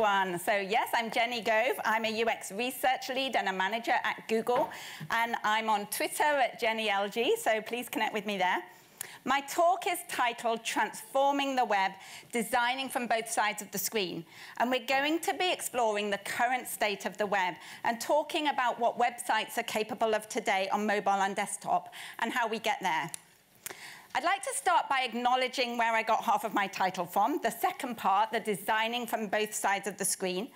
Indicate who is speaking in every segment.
Speaker 1: everyone. So yes, I'm Jenny Gove. I'm a UX research lead and a manager at Google. And I'm on Twitter at JennyLG, so please connect with me there. My talk is titled Transforming the Web, Designing from Both Sides of the Screen. And we're going to be exploring the current state of the web and talking about what websites are capable of today on mobile and desktop and how we get there. I'd like to start by acknowledging where I got half of my title from, the second part, the designing from both sides of the screen.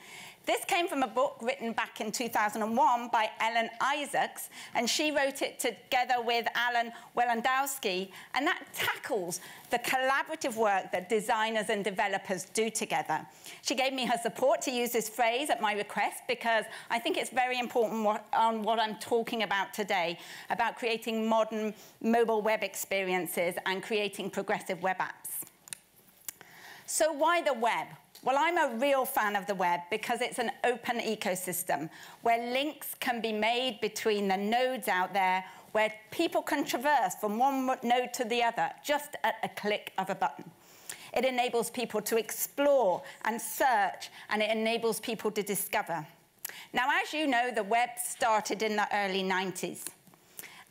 Speaker 1: This came from a book written back in 2001 by Ellen Isaacs, and she wrote it together with Alan Walendowski, and that tackles the collaborative work that designers and developers do together. She gave me her support to use this phrase at my request because I think it's very important what, on what I'm talking about today, about creating modern mobile web experiences and creating progressive web apps. So why the web? Well, I'm a real fan of the web because it's an open ecosystem where links can be made between the nodes out there where people can traverse from one node to the other just at a click of a button. It enables people to explore and search, and it enables people to discover. Now, as you know, the web started in the early 90s.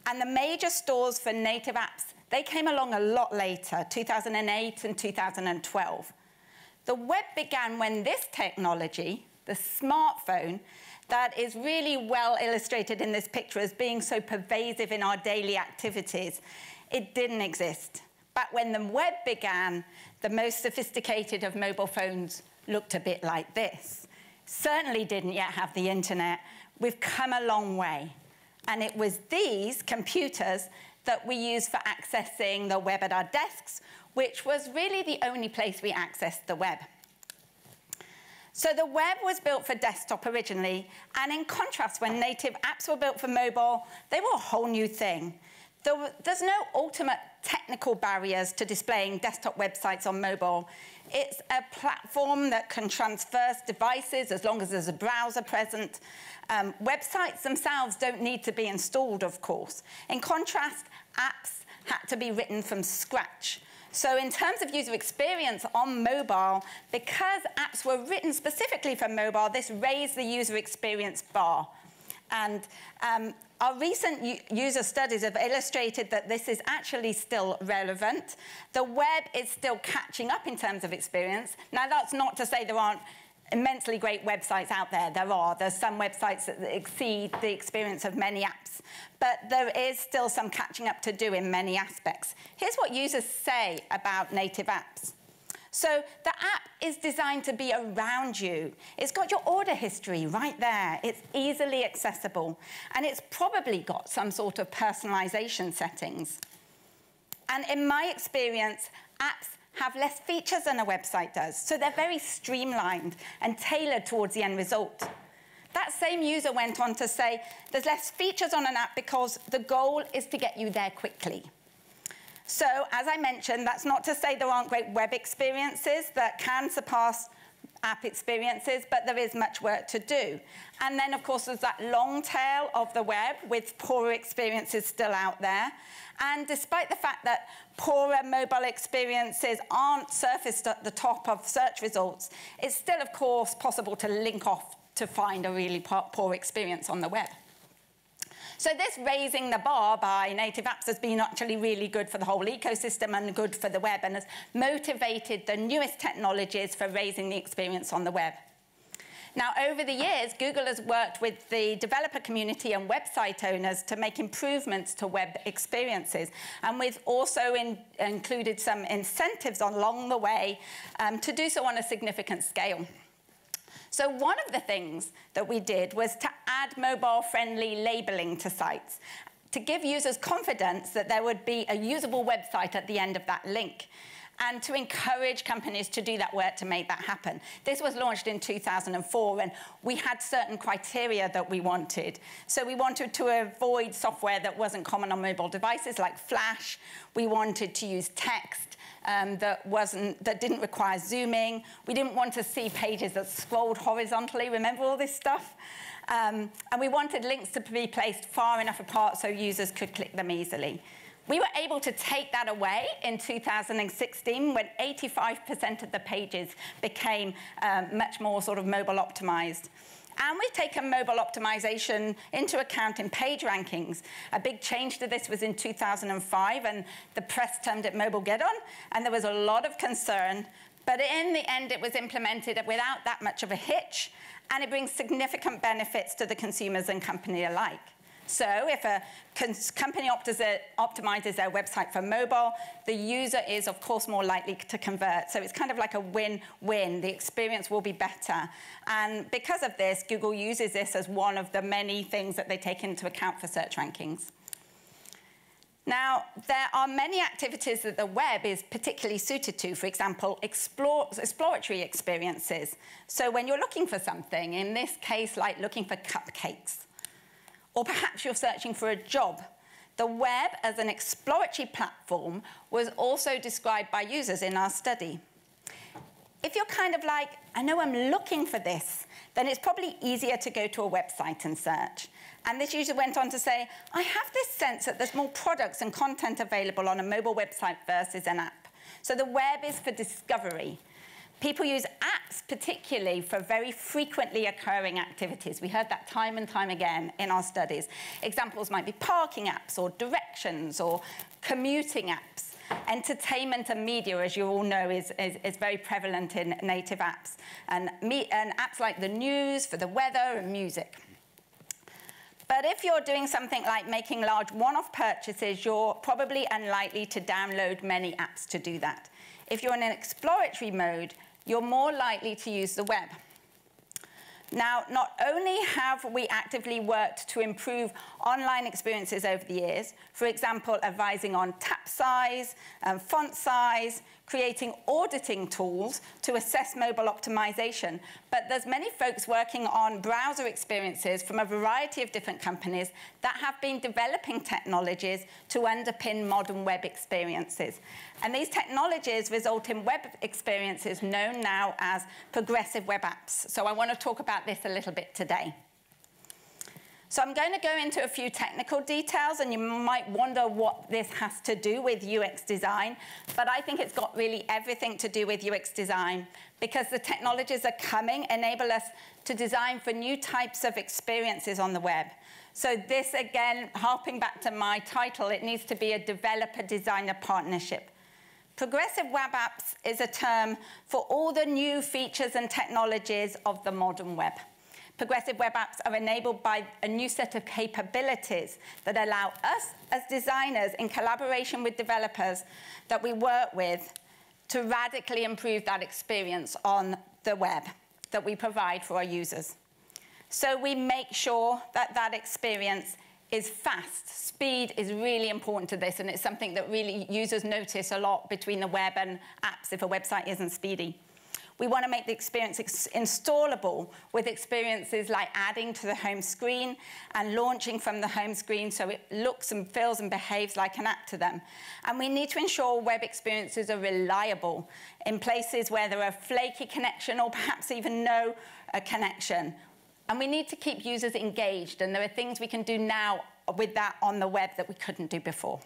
Speaker 1: And the major stores for native apps, they came along a lot later, 2008 and 2012. The web began when this technology, the smartphone, that is really well illustrated in this picture as being so pervasive in our daily activities, it didn't exist. But when the web began, the most sophisticated of mobile phones looked a bit like this. Certainly didn't yet have the internet. We've come a long way. And it was these computers that we use for accessing the web at our desks which was really the only place we accessed the web. So the web was built for desktop originally, and in contrast, when native apps were built for mobile, they were a whole new thing. there's no ultimate technical barriers to displaying desktop websites on mobile. It's a platform that can transverse devices as long as there's a browser present. Um, websites themselves don't need to be installed, of course. In contrast, apps had to be written from scratch. So in terms of user experience on mobile, because apps were written specifically for mobile, this raised the user experience bar. And um, our recent user studies have illustrated that this is actually still relevant. The web is still catching up in terms of experience. Now, that's not to say there aren't immensely great websites out there. There are. There's some websites that exceed the experience of many apps. But there is still some catching up to do in many aspects. Here's what users say about native apps. So the app is designed to be around you. It's got your order history right there. It's easily accessible. And it's probably got some sort of personalization settings. And in my experience, apps have less features than a website does. So they're very streamlined and tailored towards the end result. That same user went on to say, there's less features on an app because the goal is to get you there quickly. So as I mentioned, that's not to say there aren't great web experiences that can surpass app experiences, but there is much work to do. And then, of course, there's that long tail of the web with poorer experiences still out there. And despite the fact that poorer mobile experiences aren't surfaced at the top of search results, it's still, of course, possible to link off to find a really poor experience on the web. So this raising the bar by native apps has been actually really good for the whole ecosystem and good for the web and has motivated the newest technologies for raising the experience on the web. Now, over the years, Google has worked with the developer community and website owners to make improvements to web experiences. And we've also in, included some incentives along the way um, to do so on a significant scale. So one of the things that we did was to add mobile-friendly labeling to sites to give users confidence that there would be a usable website at the end of that link and to encourage companies to do that work to make that happen. This was launched in 2004, and we had certain criteria that we wanted. So we wanted to avoid software that wasn't common on mobile devices, like Flash. We wanted to use text um, that, wasn't, that didn't require zooming. We didn't want to see pages that scrolled horizontally. Remember all this stuff? Um, and we wanted links to be placed far enough apart so users could click them easily. We were able to take that away in 2016 when 85% of the pages became um, much more sort of mobile optimized. And we've taken mobile optimization into account in page rankings. A big change to this was in 2005, and the press termed it Mobilegeddon, and there was a lot of concern. But in the end, it was implemented without that much of a hitch, and it brings significant benefits to the consumers and company alike. So if a company optimizes their website for mobile, the user is, of course, more likely to convert. So it's kind of like a win-win. The experience will be better. And because of this, Google uses this as one of the many things that they take into account for search rankings. Now, there are many activities that the web is particularly suited to, for example, explore, exploratory experiences. So when you're looking for something, in this case, like looking for cupcakes, or perhaps you're searching for a job. The web as an exploratory platform was also described by users in our study. If you're kind of like, I know I'm looking for this, then it's probably easier to go to a website and search. And this user went on to say, I have this sense that there's more products and content available on a mobile website versus an app. So the web is for discovery. People use apps particularly for very frequently occurring activities. We heard that time and time again in our studies. Examples might be parking apps or directions or commuting apps. Entertainment and media, as you all know, is, is, is very prevalent in native apps. And, me, and apps like the news for the weather and music. But if you're doing something like making large one-off purchases, you're probably unlikely to download many apps to do that. If you're in an exploratory mode, you're more likely to use the web. Now, not only have we actively worked to improve online experiences over the years, for example, advising on tap size, um, font size, creating auditing tools to assess mobile optimization. But there's many folks working on browser experiences from a variety of different companies that have been developing technologies to underpin modern web experiences. And these technologies result in web experiences known now as progressive web apps. So I want to talk about this a little bit today. So I'm going to go into a few technical details, and you might wonder what this has to do with UX design, but I think it's got really everything to do with UX design because the technologies are coming enable us to design for new types of experiences on the web. So this, again, harping back to my title, it needs to be a developer-designer partnership. Progressive web apps is a term for all the new features and technologies of the modern web. Progressive web apps are enabled by a new set of capabilities that allow us as designers in collaboration with developers that we work with to radically improve that experience on the web that we provide for our users. So we make sure that that experience is fast. Speed is really important to this, and it's something that really users notice a lot between the web and apps if a website isn't speedy. We want to make the experience installable with experiences like adding to the home screen and launching from the home screen so it looks and feels and behaves like an app to them. And we need to ensure web experiences are reliable in places where there are flaky connection or perhaps even no uh, connection. And we need to keep users engaged, and there are things we can do now with that on the web that we couldn't do before.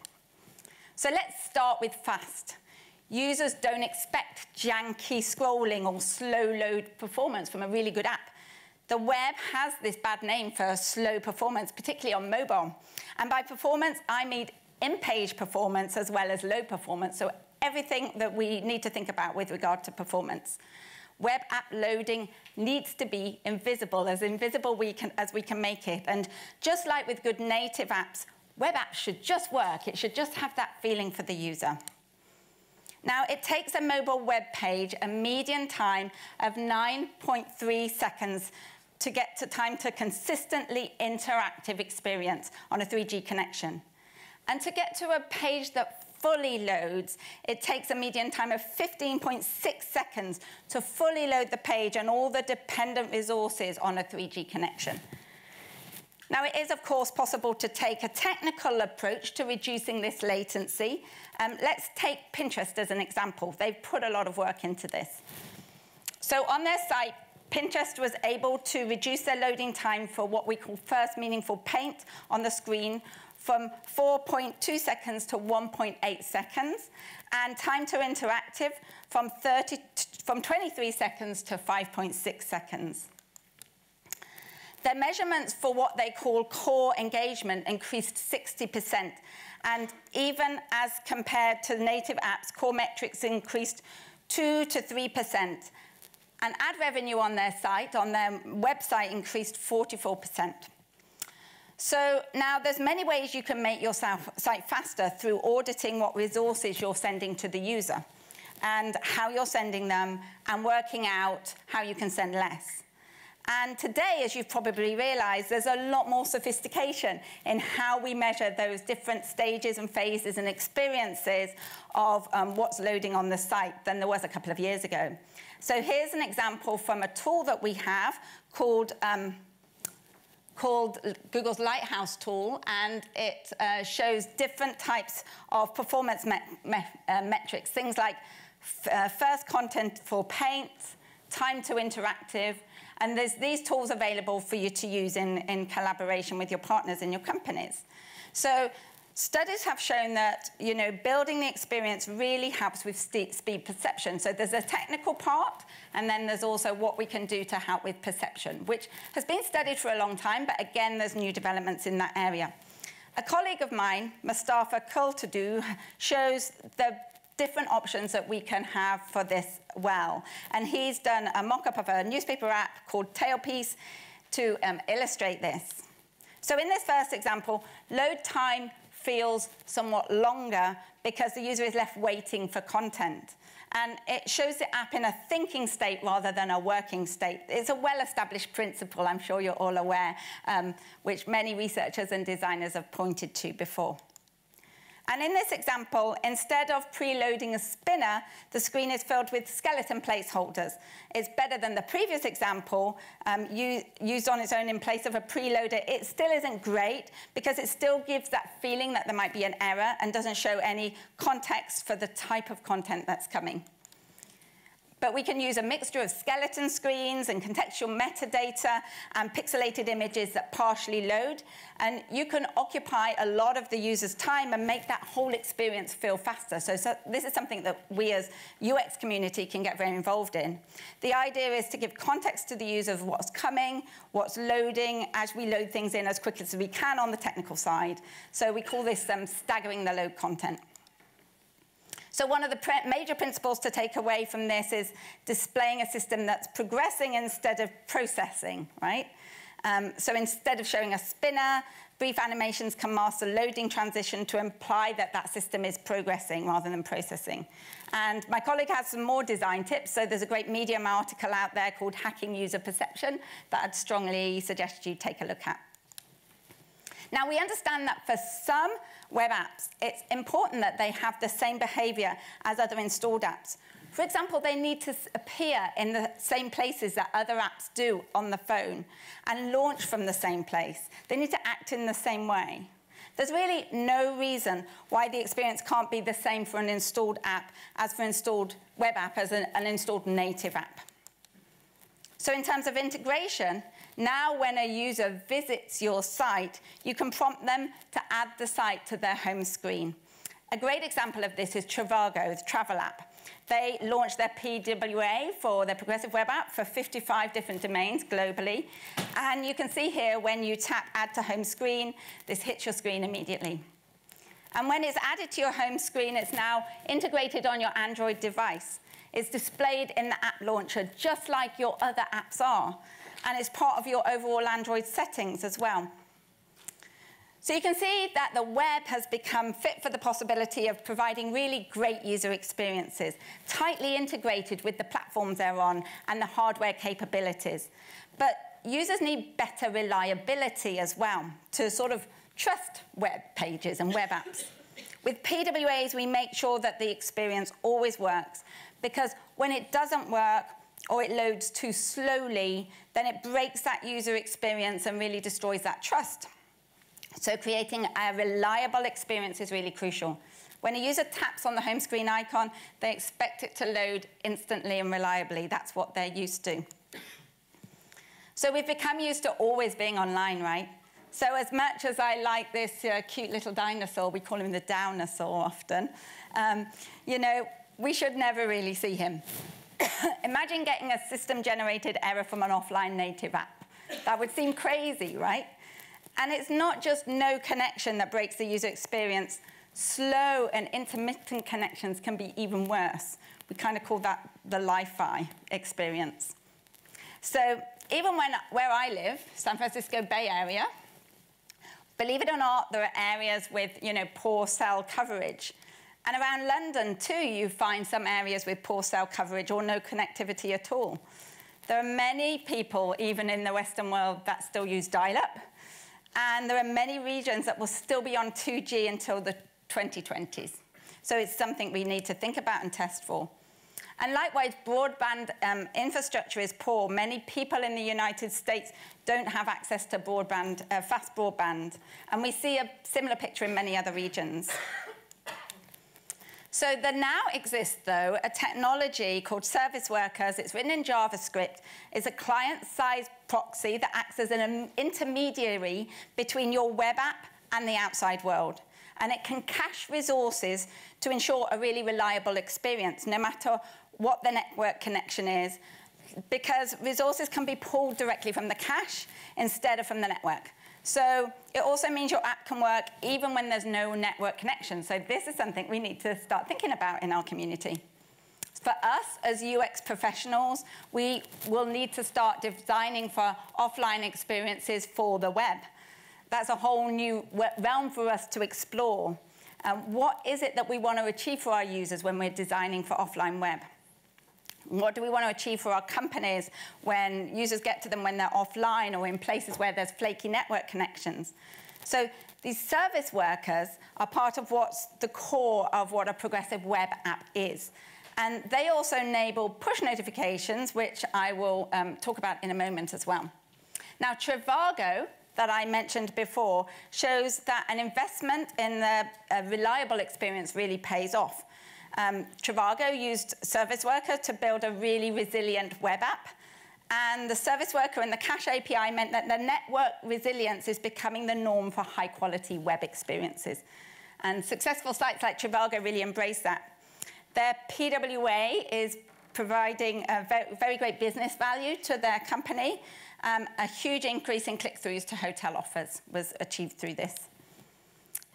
Speaker 1: So let's start with fast. Users don't expect janky scrolling or slow load performance from a really good app. The web has this bad name for slow performance, particularly on mobile. And by performance, I mean in-page performance as well as low performance. So everything that we need to think about with regard to performance. Web app loading needs to be invisible, as invisible we can, as we can make it. And just like with good native apps, web apps should just work. It should just have that feeling for the user. Now, it takes a mobile web page a median time of 9.3 seconds to get to time to consistently interactive experience on a 3G connection. And to get to a page that fully loads, it takes a median time of 15.6 seconds to fully load the page and all the dependent resources on a 3G connection. Now, it is, of course, possible to take a technical approach to reducing this latency. Um, let's take Pinterest as an example. They've put a lot of work into this. So on their site, Pinterest was able to reduce their loading time for what we call first meaningful paint on the screen from 4.2 seconds to 1.8 seconds, and time to interactive from, 30, from 23 seconds to 5.6 seconds. Their measurements for what they call core engagement increased 60%, and even as compared to native apps, core metrics increased 2 to 3%. And ad revenue on their site, on their website, increased 44%. So now there's many ways you can make your site faster through auditing what resources you're sending to the user and how you're sending them and working out how you can send less. And today, as you've probably realized, there's a lot more sophistication in how we measure those different stages and phases and experiences of um, what's loading on the site than there was a couple of years ago. So here's an example from a tool that we have called um, called Google's Lighthouse tool, and it uh, shows different types of performance me me uh, metrics, things like uh, first contentful paint, time to interactive, and there's these tools available for you to use in, in collaboration with your partners in your companies. So Studies have shown that you know, building the experience really helps with speed perception. So there's a technical part, and then there's also what we can do to help with perception, which has been studied for a long time, but again, there's new developments in that area. A colleague of mine, Mustafa Kurtuldu, shows the different options that we can have for this well. And he's done a mock-up of a newspaper app called Tailpiece to um, illustrate this. So in this first example, load time feels somewhat longer because the user is left waiting for content. And it shows the app in a thinking state rather than a working state. It's a well-established principle, I'm sure you're all aware, um, which many researchers and designers have pointed to before. And in this example, instead of preloading a spinner, the screen is filled with skeleton placeholders. It's better than the previous example, um, used on its own in place of a preloader. It still isn't great because it still gives that feeling that there might be an error and doesn't show any context for the type of content that's coming. But we can use a mixture of skeleton screens and contextual metadata and pixelated images that partially load. And you can occupy a lot of the user's time and make that whole experience feel faster. So, so this is something that we as UX community can get very involved in. The idea is to give context to the user of what's coming, what's loading, as we load things in as quickly as we can on the technical side. So we call this um, staggering the load content. So one of the major principles to take away from this is displaying a system that's progressing instead of processing, right? Um, so instead of showing a spinner, brief animations can mask the loading transition to imply that that system is progressing rather than processing. And my colleague has some more design tips. So there's a great Medium article out there called Hacking User Perception that I'd strongly suggest you take a look at. Now, we understand that for some web apps, it's important that they have the same behavior as other installed apps. For example, they need to appear in the same places that other apps do on the phone and launch from the same place. They need to act in the same way. There's really no reason why the experience can't be the same for an installed app as for installed web app as an, an installed native app. So in terms of integration, now, when a user visits your site, you can prompt them to add the site to their home screen. A great example of this is Trivago, the travel app. They launched their PWA for their progressive web app for 55 different domains globally. And you can see here when you tap Add to Home Screen, this hits your screen immediately. And when it's added to your home screen, it's now integrated on your Android device. It's displayed in the app launcher, just like your other apps are and it's part of your overall Android settings as well. So you can see that the web has become fit for the possibility of providing really great user experiences, tightly integrated with the platforms they're on and the hardware capabilities. But users need better reliability as well to sort of trust web pages and web apps. With PWAs, we make sure that the experience always works because when it doesn't work, or it loads too slowly, then it breaks that user experience and really destroys that trust. So creating a reliable experience is really crucial. When a user taps on the home screen icon, they expect it to load instantly and reliably. That's what they're used to. So we've become used to always being online, right? So as much as I like this uh, cute little dinosaur, we call him the downosaur often, um, you know, we should never really see him. Imagine getting a system-generated error from an offline native app. That would seem crazy, right? And it's not just no connection that breaks the user experience. Slow and intermittent connections can be even worse. We kind of call that the Lie-Fi experience. So even when, where I live, San Francisco Bay Area, believe it or not, there are areas with you know, poor cell coverage. And around London, too, you find some areas with poor cell coverage or no connectivity at all. There are many people, even in the Western world, that still use dial-up. And there are many regions that will still be on 2G until the 2020s. So it's something we need to think about and test for. And likewise, broadband um, infrastructure is poor. Many people in the United States don't have access to broadband, uh, fast broadband. And we see a similar picture in many other regions. So there now exists, though, a technology called service workers. It's written in JavaScript. It's a client-side proxy that acts as an intermediary between your web app and the outside world. And it can cache resources to ensure a really reliable experience, no matter what the network connection is, because resources can be pulled directly from the cache instead of from the network. So it also means your app can work even when there's no network connection. So this is something we need to start thinking about in our community. For us as UX professionals, we will need to start designing for offline experiences for the web. That's a whole new realm for us to explore. Um, what is it that we want to achieve for our users when we're designing for offline web? What do we want to achieve for our companies when users get to them when they're offline or in places where there's flaky network connections? So these service workers are part of what's the core of what a progressive web app is. And they also enable push notifications, which I will um, talk about in a moment as well. Now, Trivago, that I mentioned before, shows that an investment in the uh, reliable experience really pays off. Um, Trivago used Service Worker to build a really resilient web app. And the Service Worker and the Cache API meant that the network resilience is becoming the norm for high-quality web experiences. And successful sites like Trivago really embrace that. Their PWA is providing a very, very great business value to their company. Um, a huge increase in click-throughs to hotel offers was achieved through this.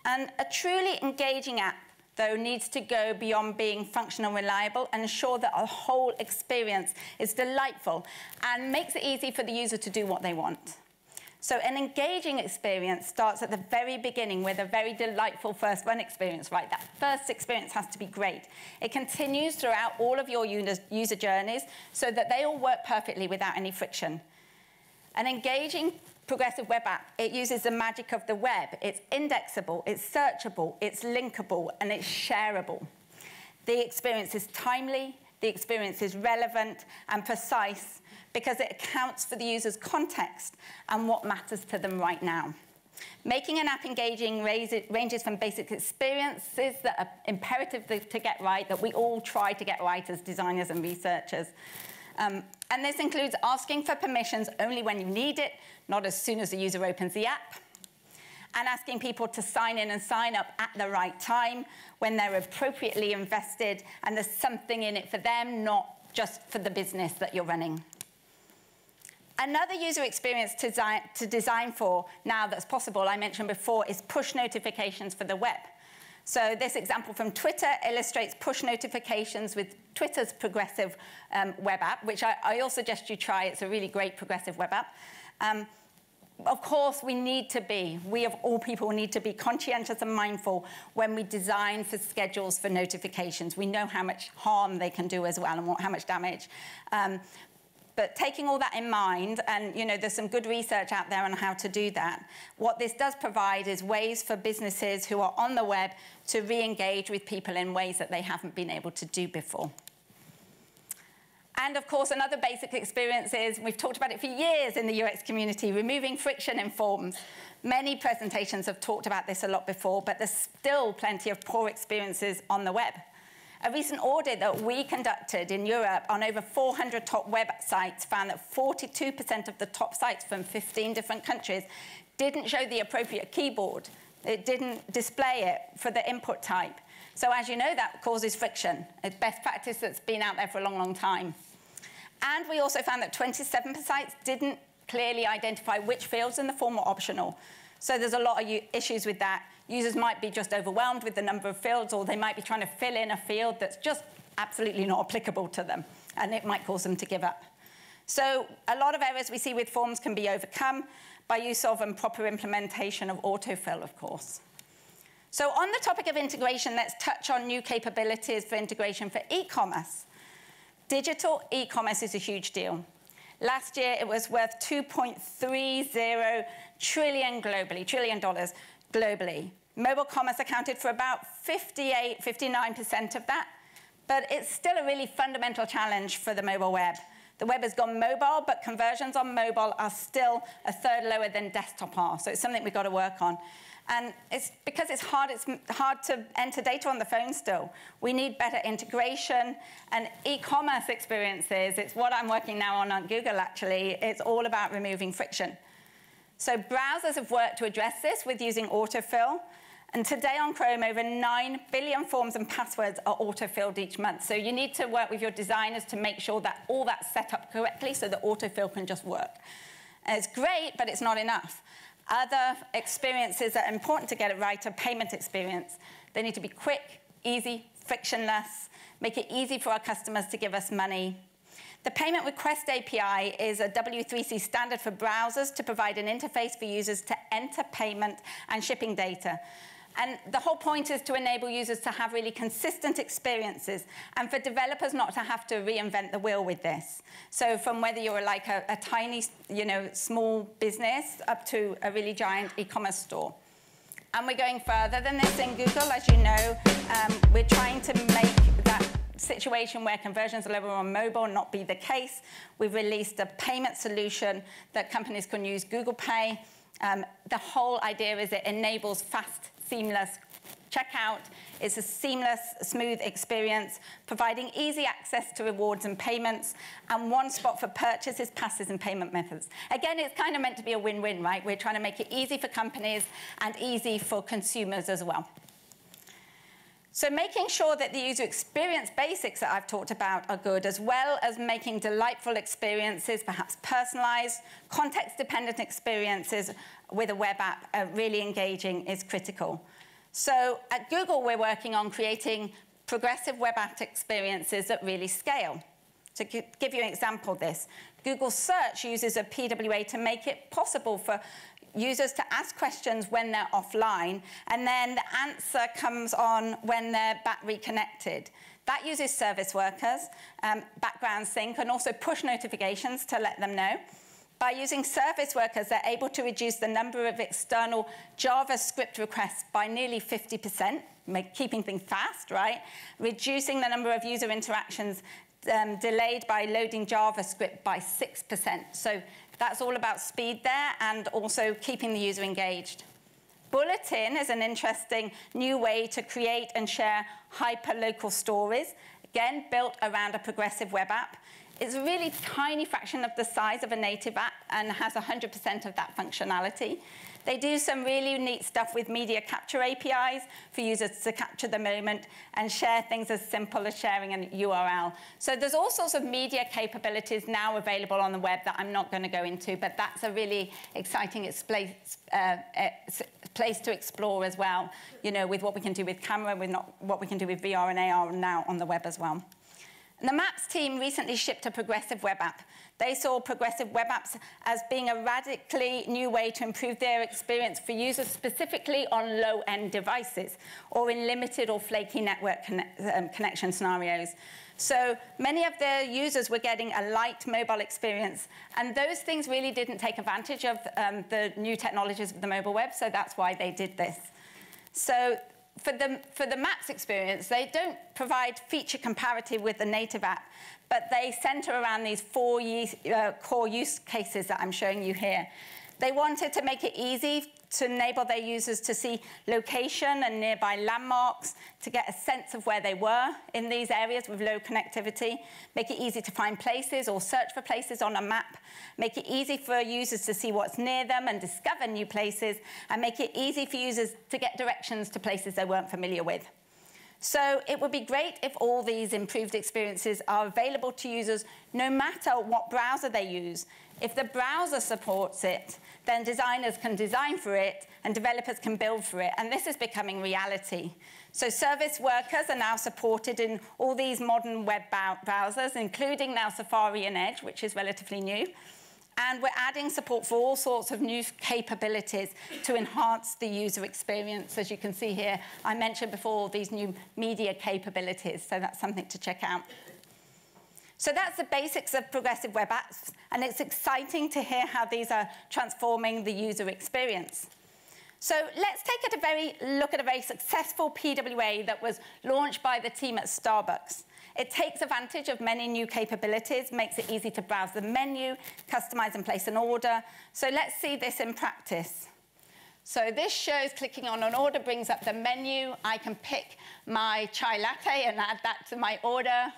Speaker 1: And a truly engaging app though, needs to go beyond being functional and reliable and ensure that a whole experience is delightful and makes it easy for the user to do what they want. So an engaging experience starts at the very beginning with a very delightful first run experience, right? That first experience has to be great. It continues throughout all of your user journeys so that they all work perfectly without any friction. An engaging progressive web app, it uses the magic of the web. It's indexable, it's searchable, it's linkable, and it's shareable. The experience is timely, the experience is relevant and precise because it accounts for the user's context and what matters to them right now. Making an app engaging ranges from basic experiences that are imperative to get right, that we all try to get right as designers and researchers, um, and this includes asking for permissions only when you need it, not as soon as the user opens the app, and asking people to sign in and sign up at the right time when they're appropriately invested and there's something in it for them, not just for the business that you're running. Another user experience to design, to design for now that's possible, I mentioned before, is push notifications for the web. So this example from Twitter illustrates push notifications with Twitter's progressive um, web app, which I, I, all suggest you try. It's a really great progressive web app. Um, of course, we need to be, we of all people need to be conscientious and mindful when we design for schedules for notifications. We know how much harm they can do as well and what, how much damage. Um, but taking all that in mind, and you know, there's some good research out there on how to do that, what this does provide is ways for businesses who are on the web to re-engage with people in ways that they haven't been able to do before. And of course, another basic experience is, we've talked about it for years in the UX community, removing friction in forms. Many presentations have talked about this a lot before, but there's still plenty of poor experiences on the web. A recent audit that we conducted in Europe on over 400 top websites found that 42% of the top sites from 15 different countries didn't show the appropriate keyboard. It didn't display it for the input type. So as you know, that causes friction. It's best practice that's been out there for a long, long time. And we also found that 27 sites didn't clearly identify which fields in the form were optional. So there's a lot of issues with that. Users might be just overwhelmed with the number of fields, or they might be trying to fill in a field that's just absolutely not applicable to them, and it might cause them to give up. So a lot of errors we see with forms can be overcome by use of and proper implementation of autofill, of course. So on the topic of integration, let's touch on new capabilities for integration for e-commerce. Digital e-commerce is a huge deal. Last year, it was worth 2.30 trillion globally, trillion dollars globally. Mobile commerce accounted for about 58, 59% of that, but it's still a really fundamental challenge for the mobile web. The web has gone mobile, but conversions on mobile are still a third lower than desktop are. So it's something we've got to work on. And it's because it's hard, it's hard to enter data on the phone still. We need better integration and e-commerce experiences. It's what I'm working now on at Google, actually. It's all about removing friction. So browsers have worked to address this with using autofill. And today on Chrome, over 9 billion forms and passwords are auto-filled each month. So you need to work with your designers to make sure that all that's set up correctly so that autofill can just work. And it's great, but it's not enough. Other experiences that are important to get it right are payment experience. They need to be quick, easy, frictionless, make it easy for our customers to give us money. The Payment Request API is a W3C standard for browsers to provide an interface for users to enter payment and shipping data. And the whole point is to enable users to have really consistent experiences and for developers not to have to reinvent the wheel with this. So from whether you're like a, a tiny, you know, small business up to a really giant e-commerce store. And we're going further than this in Google, as you know. Um, we're trying to make that situation where conversions are lower on mobile not be the case. We've released a payment solution that companies can use Google Pay. Um, the whole idea is it enables fast seamless checkout. It's a seamless, smooth experience, providing easy access to rewards and payments, and one spot for purchases, passes, and payment methods. Again, it's kind of meant to be a win-win, right? We're trying to make it easy for companies and easy for consumers as well. So making sure that the user experience basics that I've talked about are good, as well as making delightful experiences, perhaps personalized, context-dependent experiences with a web app uh, really engaging is critical. So at Google, we're working on creating progressive web app experiences that really scale. To give you an example of this, Google Search uses a PWA to make it possible for users to ask questions when they're offline, and then the answer comes on when they're back reconnected. That uses service workers, um, background sync, and also push notifications to let them know. By using service workers, they're able to reduce the number of external JavaScript requests by nearly 50%, make, keeping things fast, right? Reducing the number of user interactions um, delayed by loading JavaScript by 6%. So that's all about speed there and also keeping the user engaged. Bulletin is an interesting new way to create and share hyper-local stories, again, built around a progressive web app. It's a really tiny fraction of the size of a native app and has 100% of that functionality. They do some really neat stuff with media capture APIs for users to capture the moment and share things as simple as sharing an URL. So there's all sorts of media capabilities now available on the web that I'm not going to go into, but that's a really exciting uh, place to explore as well, you know, with what we can do with camera, with not, what we can do with VR and AR now on the web as well. The Maps team recently shipped a progressive web app. They saw progressive web apps as being a radically new way to improve their experience for users, specifically on low-end devices or in limited or flaky network um, connection scenarios. So many of their users were getting a light mobile experience, and those things really didn't take advantage of um, the new technologies of the mobile web, so that's why they did this. So for the, for the Maps experience, they don't provide feature comparative with the native app, but they center around these four uh, core use cases that I'm showing you here. They wanted to make it easy to enable their users to see location and nearby landmarks, to get a sense of where they were in these areas with low connectivity, make it easy to find places or search for places on a map, make it easy for users to see what's near them and discover new places, and make it easy for users to get directions to places they weren't familiar with. So it would be great if all these improved experiences are available to users no matter what browser they use. If the browser supports it, then designers can design for it and developers can build for it. And this is becoming reality. So service workers are now supported in all these modern web browsers, including now Safari and Edge, which is relatively new. And we're adding support for all sorts of new capabilities to enhance the user experience. As you can see here, I mentioned before these new media capabilities, so that's something to check out. So that's the basics of progressive web apps, and it's exciting to hear how these are transforming the user experience. So let's take a very look at a very successful PWA that was launched by the team at Starbucks. It takes advantage of many new capabilities, makes it easy to browse the menu, customize and place an order. So let's see this in practice. So this shows clicking on an order brings up the menu. I can pick my chai latte and add that to my order.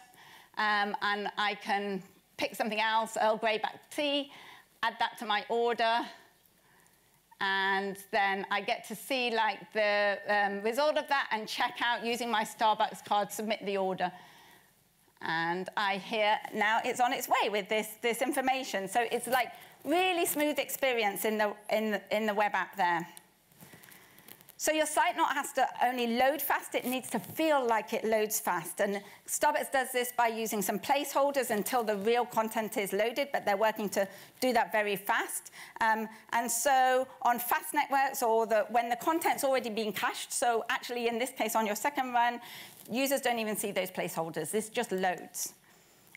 Speaker 1: Um, and I can pick something else, Earl Grey black tea, add that to my order. And then I get to see like the um, result of that and check out using my Starbucks card, submit the order. And I hear now it's on its way with this, this information. So it's like really smooth experience in the, in, the, in the web app there. So your site not has to only load fast, it needs to feel like it loads fast. And Starbucks does this by using some placeholders until the real content is loaded, but they're working to do that very fast. Um, and so on fast networks or the, when the content's already been cached, so actually in this case on your second run, users don't even see those placeholders. This just loads.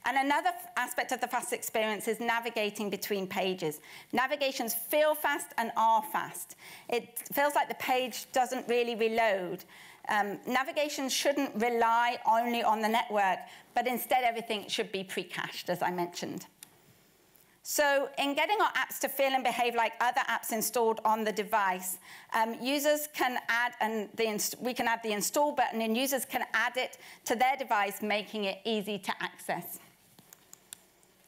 Speaker 1: And another aspect of the fast experience is navigating between pages. Navigations feel fast and are fast. It feels like the page doesn't really reload. Um, navigation shouldn't rely only on the network, but instead everything should be pre-cached, as I mentioned. So in getting our apps to feel and behave like other apps installed on the device, um, users can add, and we can add the install button, and users can add it to their device, making it easy to access.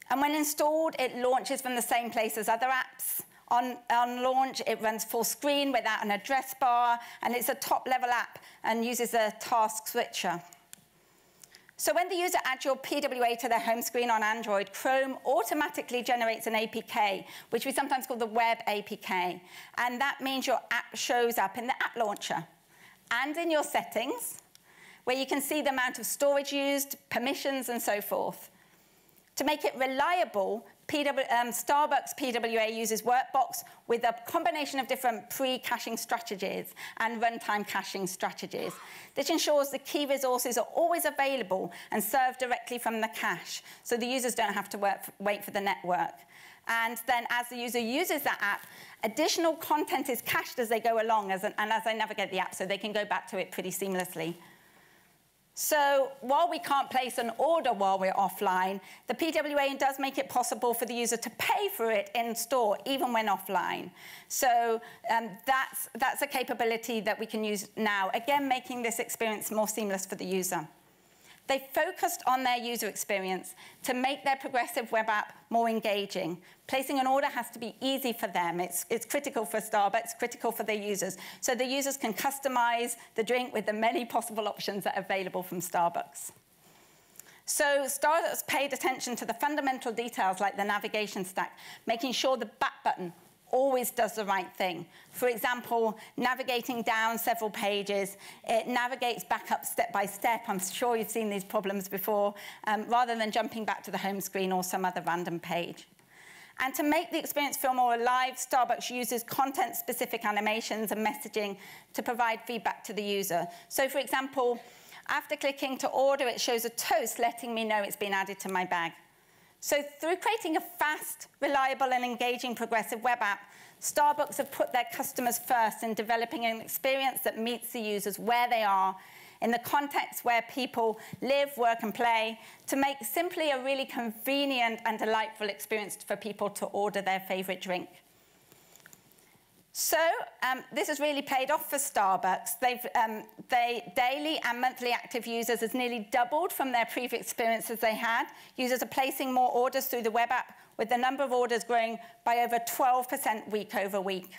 Speaker 1: And when installed, it launches from the same place as other apps. On, on, launch, it runs full screen without an address bar, and it's a top-level app and uses a task switcher. So when the user adds your PWA to their home screen on Android, Chrome automatically generates an APK, which we sometimes call the web APK. And that means your app shows up in the app launcher and in your settings, where you can see the amount of storage used, permissions, and so forth. To make it reliable, PW, um, Starbucks PWA uses Workbox with a combination of different pre-caching strategies and runtime caching strategies. This ensures the key resources are always available and served directly from the cache, so the users don't have to work, wait for the network. And then as the user uses that app, additional content is cached as they go along as an, and as they navigate the app, so they can go back to it pretty seamlessly. So while we can't place an order while we're offline, the PWA does make it possible for the user to pay for it in store, even when offline. So um, that's, that's a capability that we can use now, again, making this experience more seamless for the user. They focused on their user experience to make their progressive web app more engaging. Placing an order has to be easy for them. It's, it's critical for Starbucks, critical for their users. So the users can customize the drink with the many possible options that are available from Starbucks. So Starbucks paid attention to the fundamental details like the navigation stack, making sure the back button always does the right thing. For example, navigating down several pages, it navigates back up step by step. I'm sure you've seen these problems before, um, rather than jumping back to the home screen or some other random page. And to make the experience feel more alive, Starbucks uses content-specific animations and messaging to provide feedback to the user. So for example, after clicking to order, it shows a toast letting me know it's been added to my bag. So through creating a fast, reliable, and engaging progressive web app, Starbucks have put their customers first in developing an experience that meets the users where they are, in the context where people live, work, and play, to make simply a really convenient and delightful experience for people to order their favorite drink. So um, this has really paid off for Starbucks. They've, um, they, daily and monthly active users has nearly doubled from their previous experiences they had. Users are placing more orders through the web app, with the number of orders growing by over 12% week over week.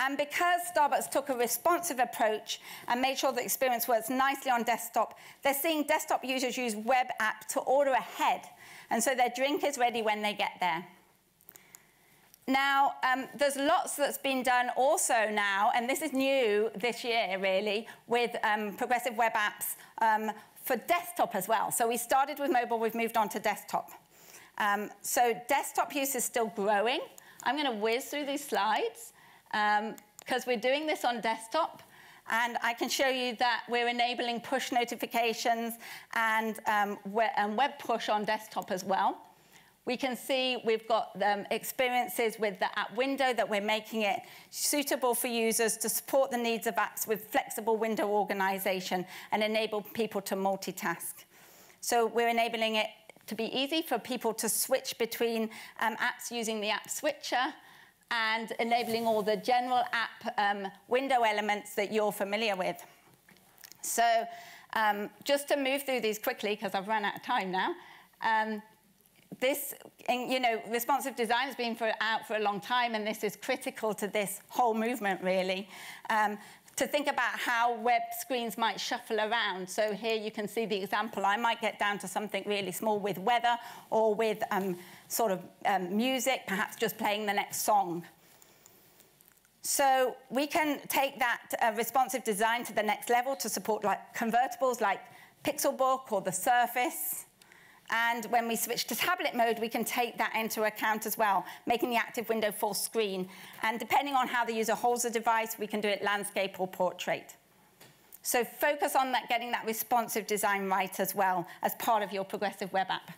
Speaker 1: And because Starbucks took a responsive approach and made sure the experience works nicely on desktop, they're seeing desktop users use web app to order ahead. And so their drink is ready when they get there. Now, um, there's lots that's been done also now, and this is new this year, really, with um, progressive web apps um, for desktop as well. So we started with mobile, we've moved on to desktop. Um, so desktop use is still growing. I'm going to whiz through these slides because um, we're doing this on desktop. And I can show you that we're enabling push notifications and, um, and web push on desktop as well. We can see we've got um, experiences with the app window that we're making it suitable for users to support the needs of apps with flexible window organization and enable people to multitask. So we're enabling it to be easy for people to switch between um, apps using the app switcher and enabling all the general app um, window elements that you're familiar with. So um, just to move through these quickly, because I've run out of time now, um, this, you know, responsive design has been for, out for a long time, and this is critical to this whole movement, really. Um, to think about how web screens might shuffle around. So here you can see the example. I might get down to something really small with weather or with um, sort of um, music, perhaps just playing the next song. So we can take that uh, responsive design to the next level to support like convertibles like Pixelbook or the Surface. And when we switch to tablet mode, we can take that into account as well, making the active window full screen. And depending on how the user holds the device, we can do it landscape or portrait. So focus on that, getting that responsive design right as well as part of your progressive web app.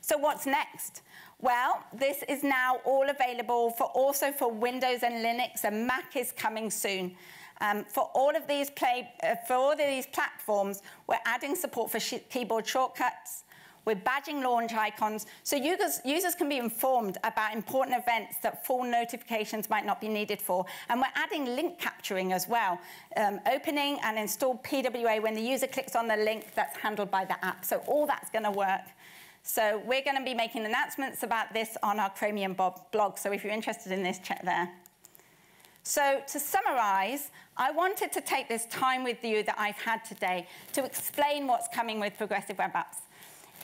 Speaker 1: So what's next? Well, this is now all available for also for Windows and Linux, and Mac is coming soon. Um, for all of these play, uh, for all of these platforms, we're adding support for sh keyboard shortcuts. We're badging launch icons, so users, users can be informed about important events that full notifications might not be needed for. And we're adding link capturing as well, um, opening and install PWA when the user clicks on the link that's handled by the app. So all that's going to work. So we're going to be making announcements about this on our Chromium blog. So if you're interested in this, check there. So to summarize, I wanted to take this time with you that I've had today to explain what's coming with progressive web apps.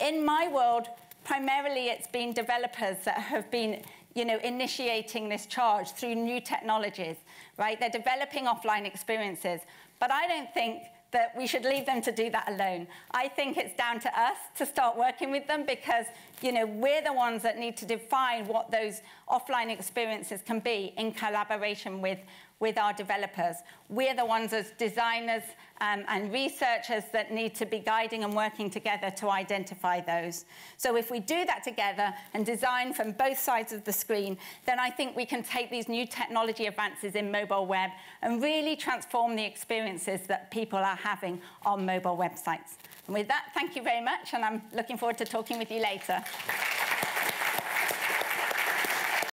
Speaker 1: In my world, primarily it's been developers that have been you know, initiating this charge through new technologies, right? They're developing offline experiences. But I don't think that we should leave them to do that alone. I think it's down to us to start working with them because you know, we're the ones that need to define what those offline experiences can be in collaboration with, with our developers. We're the ones as designers um, and researchers that need to be guiding and working together to identify those. So if we do that together and design from both sides of the screen, then I think we can take these new technology advances in mobile web and really transform the experiences that people are having on mobile websites. And with that, thank you very much, and I'm looking forward to talking with you later.